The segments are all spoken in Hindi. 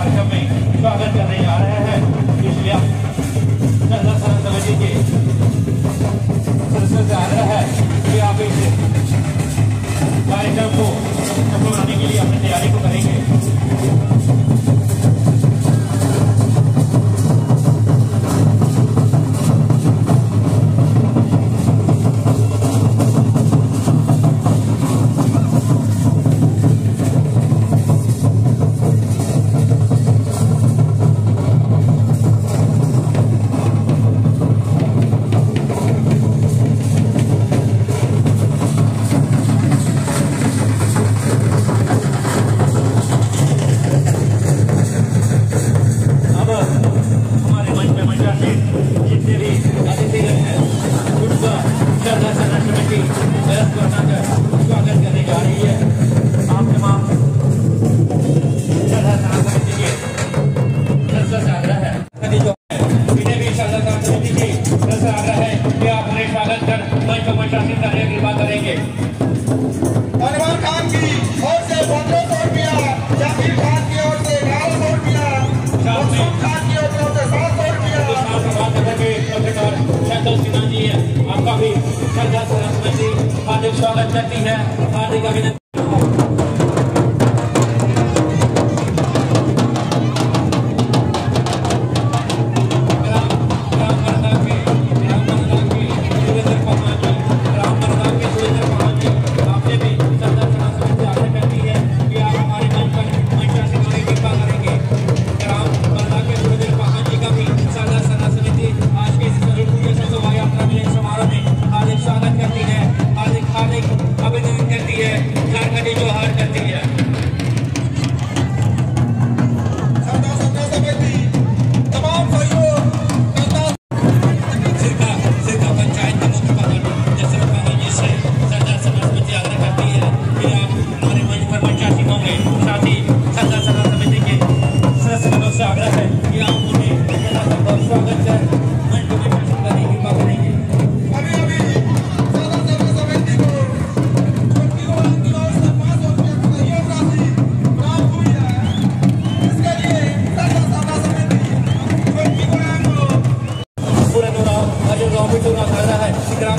कार्यक्रम में स्वागत करने जा रहे हैं। इसलिए आप संरक्षण समिति के सदस्य से आग्रह है। कि आप इस कार्यक्रम को सफल बनाने के लिए अपनी तैयारी को करेंगे। आपका भी हार्दिक स्वागत करती है। हार्दिक अभिनंदन।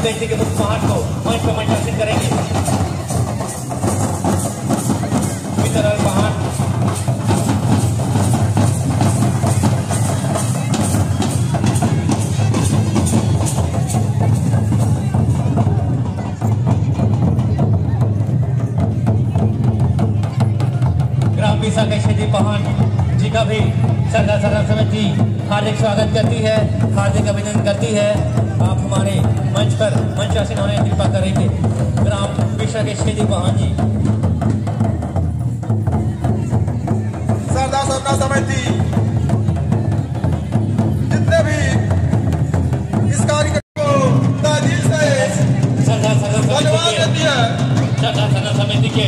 है कि व्यक्ति के मंच पर मंचासीन करेंगे। वितरण पहाड़ का भी सरदार सरदार समिति हार्दिक स्वागत करती है हार्दिक अभिनंदन करती है। आप हमारे मंच पर मंचासीन होने की कृपा करेंगे। ग्राम पीसा के क्षेत्रीय पहाड़ जी। सरदार सरकार समिति जितने भी इस कार्यक्रम को तहजील से सरदार सरदार धन्यवाद देती है। सरदार सरदार समिति के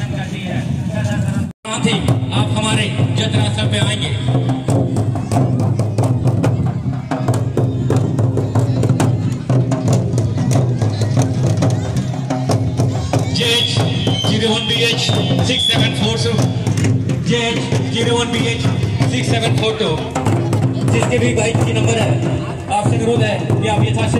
01BH 6742 JH 01BH 6742 जिसके भी बाइक की नंबर है, आपसे अनुरोध है कि आप यथाशीघ्र